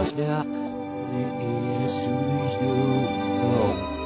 Yeah, it is sweet. Oh.